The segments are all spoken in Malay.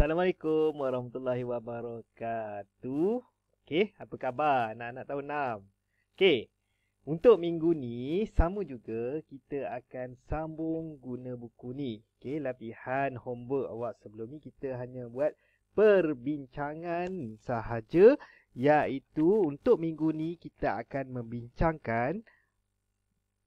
Assalamualaikum warahmatullahi wabarakatuh. Okey, apa khabar anak-anak tahun 6? Okey, untuk minggu ni sama juga kita akan sambung guna buku ni. Okey, latihan homework awak sebelum ni kita hanya buat perbincangan sahaja iaitu untuk minggu ni kita akan membincangkan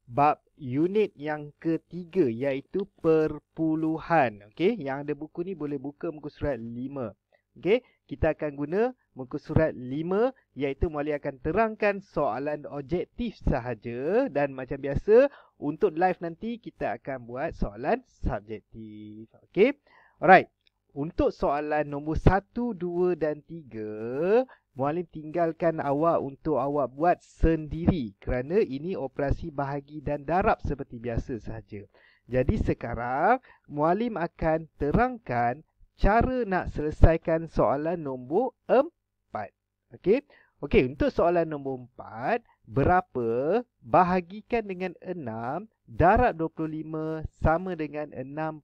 bab unit yang ketiga iaitu perpuluhan. Okey, yang ada buku ni boleh buka muka surat 5. Okey, kita akan guna muka surat 5 iaitu Muali akan terangkan soalan objektif sahaja dan macam biasa untuk live nanti kita akan buat soalan subjektif. Okey. Alright. Untuk soalan nombor 1, 2 dan 3, Mualim tinggalkan awak untuk awak buat sendiri kerana ini operasi bahagi dan darab seperti biasa sahaja. Jadi sekarang Mualim akan terangkan cara nak selesaikan soalan nombor 4. Okey. Okey, untuk soalan nombor 4, berapa bahagikan dengan 6 darab 25 sama dengan 6.4.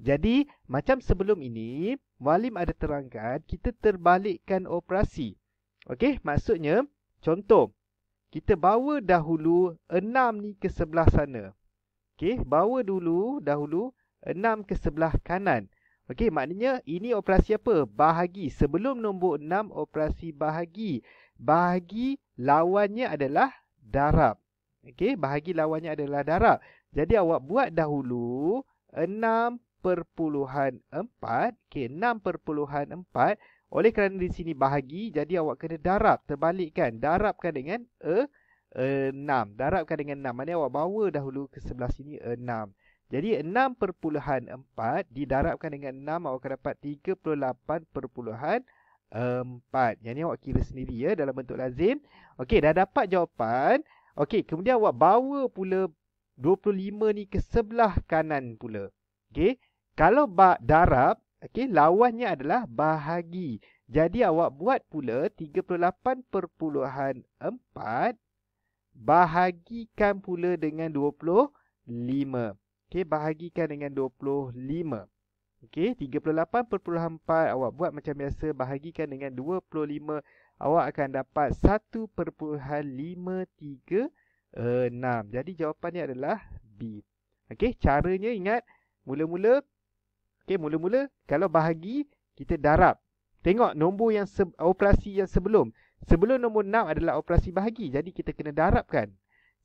Jadi, macam sebelum ini, Mualim ada terangkan kita terbalikkan operasi. Okey, maksudnya contoh kita bawa dahulu 6 ni ke sebelah sana. Okey, bawa dulu dahulu 6 ke sebelah kanan. Okey, maknanya ini operasi apa? Bahagi. Sebelum nombor 6 operasi bahagi. Bahagi lawannya adalah darab. Okey, bahagi lawannya adalah darab. Jadi awak buat dahulu 6 perpuluhan empat. Oleh kerana di sini bahagi, jadi awak kena darab, terbalikkan. Darabkan dengan e, enam. Darabkan dengan enam. Maksudnya awak bawa dahulu ke sebelah sini enam. Jadi enam perpuluhan empat didarabkan dengan enam, awak akan dapat tiga puluh lapan perpuluhan empat. Yang ni awak kira sendiri ya dalam bentuk lazim. Okey, dah dapat jawapan. Okey, kemudian awak bawa pula 25 ni ke sebelah kanan pula. Okey, kalau darab, okey, lawannya adalah bahagi. Jadi awak buat pula 38.4 bahagikan pula dengan 25. Okey, bahagikan dengan 25. Okey, 38.4 awak buat macam biasa bahagikan dengan 25. Awak akan dapat 1.536. Jadi jawapannya adalah B. Okey, caranya ingat mula-mula Okey, mula-mula kalau bahagi kita darab. Tengok nombor yang operasi yang sebelum. Sebelum nombor 6 adalah operasi bahagi. Jadi kita kena darabkan.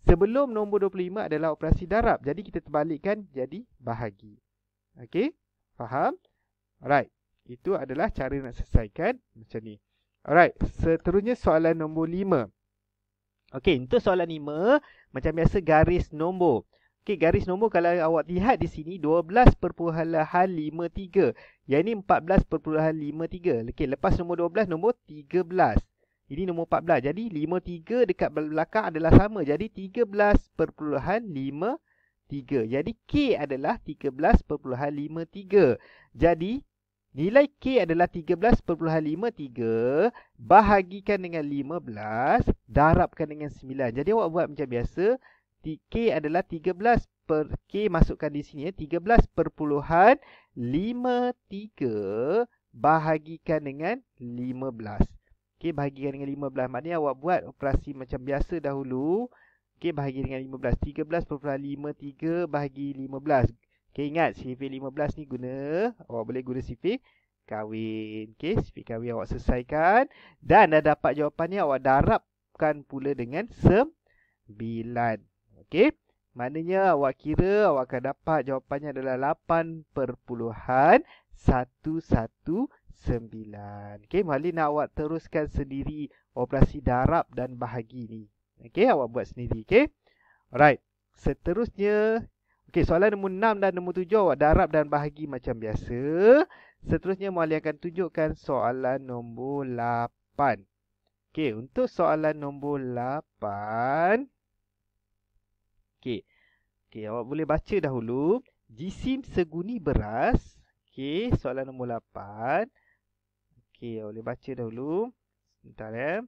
Sebelum nombor 25 adalah operasi darab. Jadi kita terbalikkan jadi bahagi. Okey? Faham? Alright. Itu adalah cara nak selesaikan macam ni. Alright. Seterusnya soalan nombor 5. Okey, untuk soalan 5 macam biasa garis nombor. Okey, garis nombor kalau awak lihat di sini 12.53. Yang ini 14.53. Okey, lepas nombor 12 nombor 13. Ini nombor 14. Jadi 53 dekat belakang adalah sama. Jadi 13.53. Jadi K adalah 13.53. Jadi nilai K adalah 13.53 bahagikan dengan 15 darabkan dengan 9. Jadi awak buat macam biasa. K adalah 13 per K masukkan di sini ya. 13 perpuluhan 53 bahagikan dengan 15. K bahagikan dengan 15. Maknanya awak buat operasi macam biasa dahulu. K bahagi dengan 15. 13.53 bahagi 15. K ingat sifir 15 ni guna. Awak boleh guna sifir kahwin. K sifir kahwin awak selesaikan. Dan dah dapat jawapannya awak darabkan pula dengan 9. Okey. Maknanya awak kira awak akan dapat jawapannya adalah 8.119. Okey, Mali nak awak teruskan sendiri operasi darab dan bahagi ni. Okey, awak buat sendiri, okey? Alright. Seterusnya, okey, soalan nombor 6 dan nombor 7 awak darab dan bahagi macam biasa. Seterusnya Mali akan tunjukkan soalan nombor 8. Okey, untuk soalan nombor 8, Okey. Okey, awak boleh baca dahulu. Jisim seguni beras. Okey, soalan nombor 8. Okey, awak boleh baca dahulu. Sebentar ya.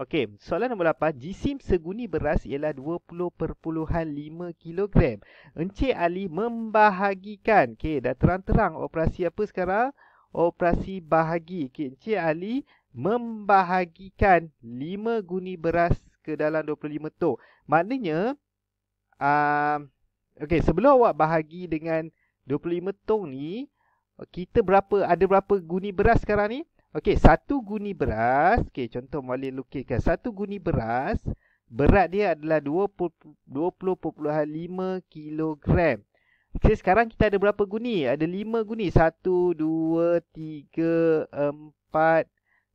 Okey, soalan nombor 8. Jisim seguni beras ialah 20.5 kg. Encik Ali membahagikan. Okey, dah terang-terang operasi apa sekarang? Operasi bahagi. Okey, Encik Ali membahagikan 5 guni beras ke dalam 25 tong. Maknanya, uh, okey, sebelum awak bahagi dengan 25 tong ni, kita berapa ada berapa guni beras sekarang ni? Okey, satu guni beras, okey contoh boleh lukiskan. Satu guni beras berat dia adalah 20.5 kilogram. Okey, sekarang kita ada berapa guni? Ada 5 guni. 1 2 3 4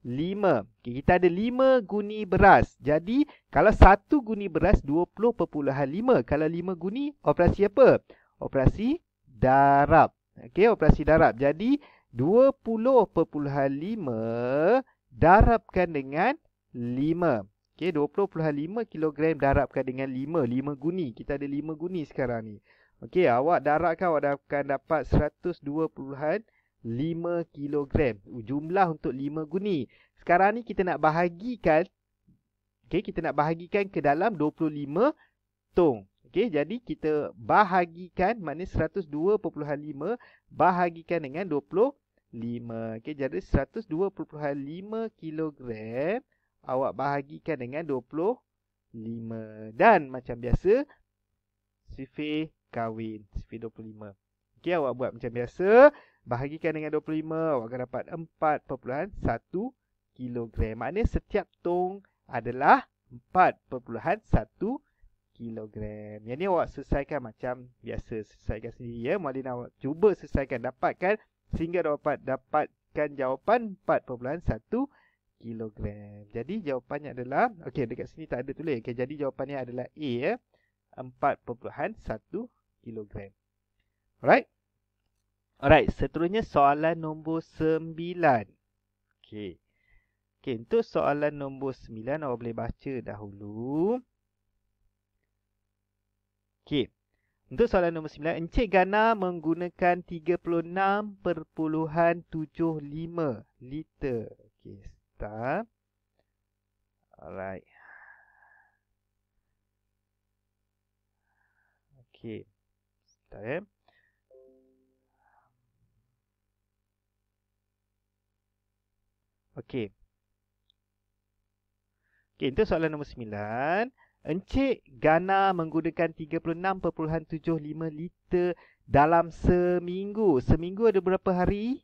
5. Okey, kita ada 5 guni beras. Jadi, kalau satu guni beras 20.5. Kalau 5 guni, operasi apa? Operasi darab. Okey, operasi darab. Jadi, 20.5 darabkan dengan 5. Okey, 20.5 kg darabkan dengan 5. 5 guni. Kita ada 5 guni sekarang ni. Okey, awak darabkan awak akan dapat 102.5 kg. Jumlah untuk 5 guni. Sekarang ni kita nak bahagikan okey, kita nak bahagikan ke dalam 25 tong. Okey, jadi kita bahagikan maknanya 102.5 bahagikan dengan 25. Okey, jadi 102.5 kilogram awak bahagikan dengan 25. Dan macam biasa, sifir kahwin, sifir 25. Okey, awak buat macam biasa, bahagikan dengan 25, awak akan dapat 4.1 kilogram. Maknanya setiap tong adalah 4.1 kilogram. Yang ni awak selesaikan macam biasa. Selesaikan sendiri ya. Malin awak cuba selesaikan. Dapatkan sehingga dapat dapatkan jawapan 4.1 kilogram. Jadi jawapannya adalah okey dekat sini tak ada tulis. Okey jadi jawapannya adalah A ya. 4.1 kilogram. Alright. Alright, seterusnya soalan nombor 9. Okey. Okey, untuk soalan nombor 9 awak boleh baca dahulu. Okey. Untuk soalan nombor 9, Encik Gana menggunakan 36.75 liter. Okey, start. Alright. Okey. Start ya. Okey. Okey, untuk soalan nombor 9, Encik Gana menggunakan 36.75 liter dalam seminggu. Seminggu ada berapa hari?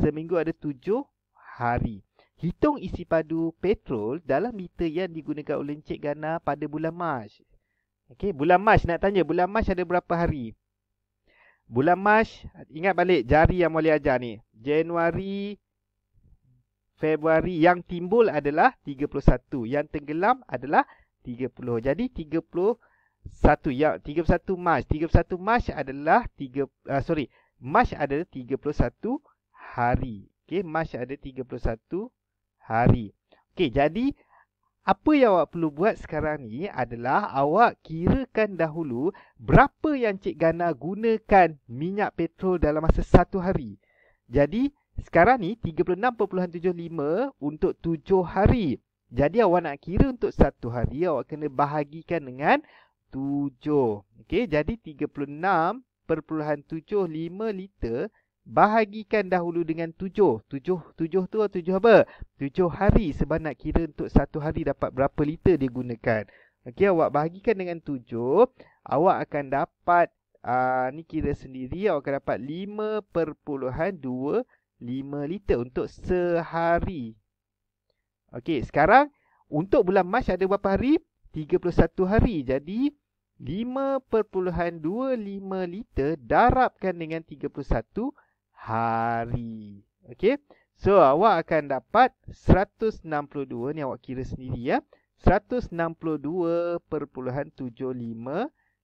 Seminggu ada 7 hari. Hitung isi padu petrol dalam liter yang digunakan oleh Encik Gana pada bulan Mac. Okey, bulan Mac nak tanya, bulan Mac ada berapa hari? Bulan Mac, ingat balik jari yang boleh ajar ni. Januari, Februari yang timbul adalah 31. Yang tenggelam adalah 30. Jadi 31 ya 31 Mac. 31 Mac adalah 3 uh, ah, sorry. Mac adalah 31 hari. Okey, Mac ada 31 hari. Okey, jadi apa yang awak perlu buat sekarang ni adalah awak kirakan dahulu berapa yang Cik Gana gunakan minyak petrol dalam masa satu hari. Jadi, sekarang ni 36.75 untuk 7 hari. Jadi awak nak kira untuk satu hari awak kena bahagikan dengan 7. Okey, jadi 36.75 liter bahagikan dahulu dengan 7. 7 7 tu 7 apa? 7 hari sebab nak kira untuk satu hari dapat berapa liter dia gunakan. Okey, awak bahagikan dengan 7, awak akan dapat aa, ni kira sendiri awak akan dapat 5.25 liter untuk sehari. Okey, sekarang untuk bulan Mac ada berapa hari? 31 hari. Jadi 5.25 liter darabkan dengan 31 hari. Okey. So awak akan dapat 162 ni awak kira sendiri ya. 162.75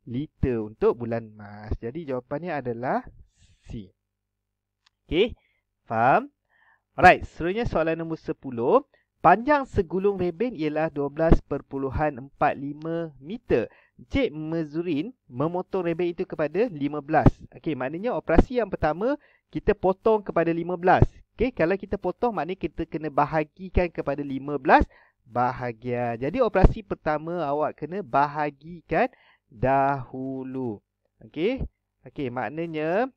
liter untuk bulan Mac. Jadi jawapannya adalah C. Okey. Faham? Alright, seterusnya soalan nombor 10. Panjang segulung reben ialah 12.45 meter. Encik Mezurin memotong reben itu kepada 15. Okey, maknanya operasi yang pertama kita potong kepada 15. Okey, kalau kita potong maknanya kita kena bahagikan kepada 15 bahagian. Jadi operasi pertama awak kena bahagikan dahulu. Okey. Okey, maknanya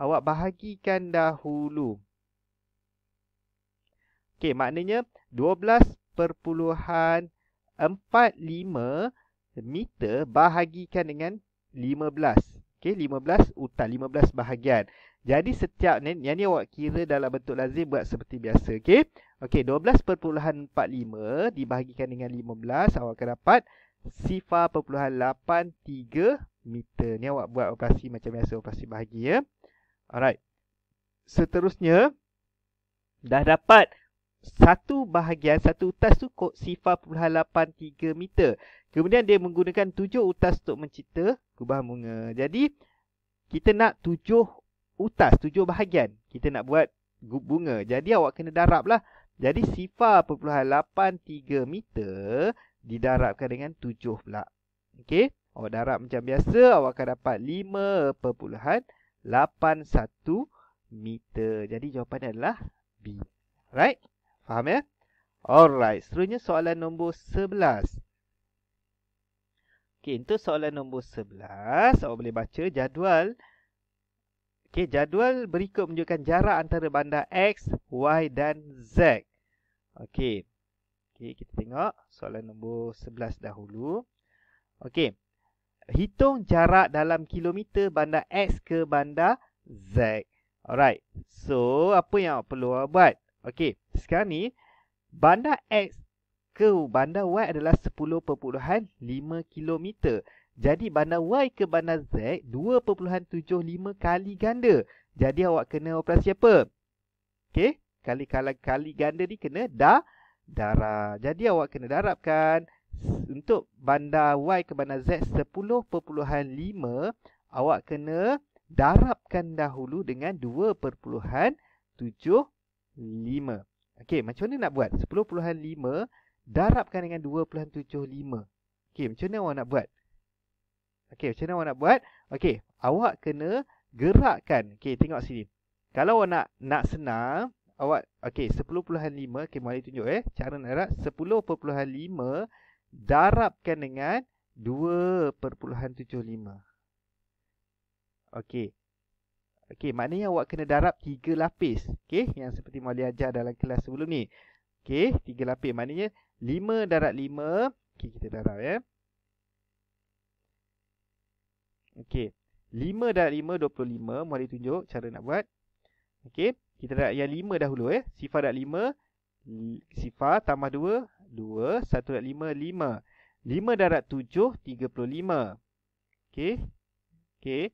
awak bahagikan dahulu. Okey, maknanya 12.45 meter bahagikan dengan 15. Okey, 15 utar 15 bahagian. Jadi setiap ni yang ni awak kira dalam bentuk lazim buat seperti biasa, okey? Okey, 12.45 dibahagikan dengan 15 awak akan dapat 0.83 meter. Ni awak buat operasi macam biasa operasi bahagi ya. Alright. Seterusnya dah dapat satu bahagian satu utas tu 0.83 meter. Kemudian dia menggunakan tujuh utas untuk mencipta kubah bunga. Jadi kita nak tujuh utas, tujuh bahagian. Kita nak buat bunga. Jadi awak kena darab lah. Jadi 0.83 meter didarabkan dengan tujuh pula. Okey. Awak darab macam biasa, awak akan dapat 5.81 meter. Jadi jawapannya adalah B. Right? Faham ya? Alright. Seterusnya soalan nombor 11. Okey, untuk soalan nombor 11, awak boleh baca jadual. Okey, jadual berikut menunjukkan jarak antara bandar X, Y dan Z. Okey. Okey, kita tengok soalan nombor 11 dahulu. Okey. Hitung jarak dalam kilometer bandar X ke bandar Z. Alright. So, apa yang perlu awak buat? Okey, sekarang ni bandar X ke bandar Y adalah 10.5 km. Jadi bandar Y ke bandar Z 2.75 kali ganda. Jadi awak kena operasi apa? Okey, kali-kali kali ganda ni kena dah darab. Jadi awak kena darabkan untuk bandar Y ke bandar Z 10.5 awak kena darabkan dahulu dengan 2.75. Okey, macam mana nak buat? 10.5 darabkan dengan 2.75. Okey, macam mana awak nak buat? Okey, macam mana awak nak buat? Okey, awak kena gerakkan. Okey, tengok sini. Kalau awak nak nak senang, awak okey 10.5 okey mari tunjuk eh cara nak darab 10.5 darabkan dengan 2.75 okey. Okey maknanya awak kena darab 3 lapis. Okey yang seperti Mali ajar dalam kelas sebelum ni. Okey 3 lapis. Maknanya 5 darab 5 okey kita darab ya. Okey 5 darab 5 25 Mari tunjuk cara nak buat. Okey kita darab yang lima dahulu eh. Sifar darab lima. Sifar tambah dua. Dua. Satu darab lima. Lima. Lima darab tujuh. Tiga puluh lima. Okey. Okey.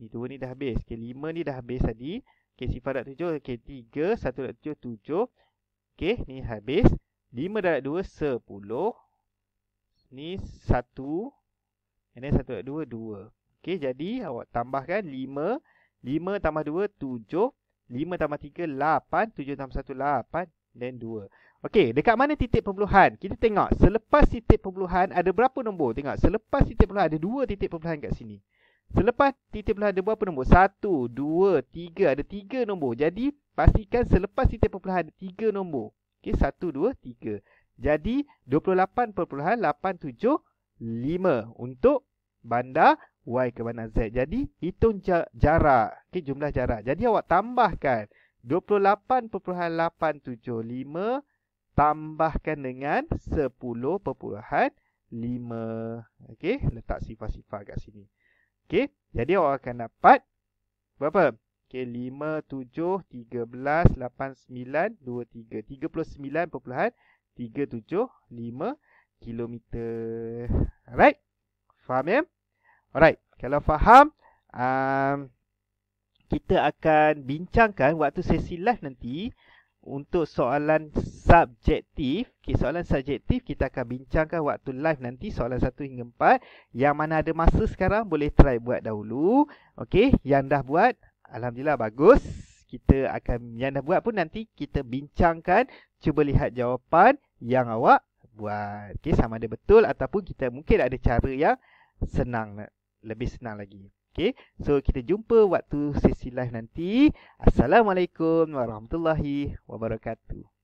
Ni dua ni dah habis. Okey. Lima ni dah habis tadi. Okey. Sifar darab tujuh. Okey. Tiga. Satu darab tujuh. Tujuh. Okey. Ni habis. Lima darab dua. Sepuluh. Ni satu. Ini satu darab dua. Dua. Okey. Jadi awak tambahkan lima. Lima tambah dua. Tujuh. 5 tambah 3, 8. 7 tambah 1, 8. Dan 2. Okey, dekat mana titik pembeluhan? Kita tengok, selepas titik pembeluhan ada berapa nombor? Tengok, selepas titik pembeluhan ada 2 titik pembeluhan kat sini. Selepas titik pembeluhan ada berapa nombor? 1, 2, 3. Ada 3 nombor. Jadi, pastikan selepas titik pembeluhan ada 3 nombor. Okey, 1, 2, 3. Jadi, 28.875 untuk bandar Y ke mana Z. Jadi, hitung jarak. Okay, jumlah jarak. Jadi, awak tambahkan 28.875 tambahkan dengan 10.5. Okay, letak sifar-sifar kat sini. Okay, jadi awak akan dapat berapa? Okay, 5, 7, 13, 8, 9, 2, 3. 39.375 kilometer. Alright? Faham ya? Alright, kalau faham, um, kita akan bincangkan waktu sesi live nanti untuk soalan subjektif. Okay, soalan subjektif kita akan bincangkan waktu live nanti soalan 1 hingga 4. Yang mana ada masa sekarang boleh try buat dahulu. Okay, yang dah buat, Alhamdulillah bagus. Kita akan, yang dah buat pun nanti kita bincangkan. Cuba lihat jawapan yang awak buat. Okay, sama ada betul ataupun kita mungkin ada cara yang senang lebih senang lagi. Okay, so kita jumpa waktu sesi live nanti. Assalamualaikum warahmatullahi wabarakatuh.